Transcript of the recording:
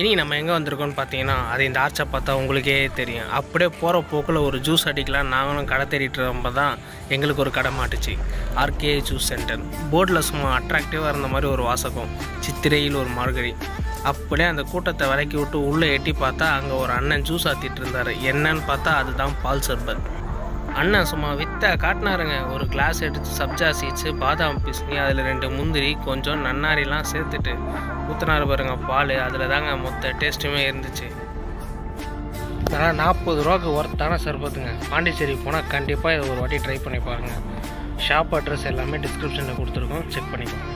இனி நம்ம எங்கே வந்திருக்கோம்னு பார்த்தீங்கன்னா அது இந்த ஆர்ச்சை பார்த்தா உங்களுக்கே தெரியும். அப்படியே போகிற போக்கில் ஒரு ஜூஸ் அடிக்கலாம் நாங்களும் கடை தேடிட்டு இருந்தப்போ தான் எங்களுக்கு ஒரு கடை மாட்டுச்சு. ஆர்கே ஜூஸ் சென்டர் போர்டில் சும்மா அட்ராக்டிவாக இருந்த மாதிரி ஒரு வாசகம். சித்திரையில் ஒரு மார்கழி. அப்படியே அந்த கூட்டத்தை விலக்கி விட்டு உள்ளே எட்டி பார்த்தா அங்கே ஒரு அண்ணன் ஜூஸ் ஆற்றிட்டு இருந்தார். என்னன்னு பார்த்தா அதுதான் பால் சர்பத். அண்ணன் சும்மா வித்த காட்டினாருங்க. ஒரு கிளாஸ் எடுத்து சப்ஜா சீட்ஸு பாதாம் பிஸ்னி அதில் ரெண்டு முந்திரி கொஞ்சம் நன்னாரிலாம் சேர்த்துட்டு ஊற்றினாரு பாருங்க பால். அதில் தாங்க மொத்த டேஸ்ட்டுமே இருந்துச்சு. ஆனால் நாற்பது ரூபாக்கு ஒர்த்தான சர்பத்துங்க. பாண்டிச்சேரி போனால் கண்டிப்பாக இதை ஒரு வாட்டி ட்ரை பண்ணி பாருங்கள் ஷாப் அட்ரஸ் எல்லாமே டிஸ்கிரிப்ஷனில் கொடுத்துருக்கோம். செக் பண்ணிக்கோங்க.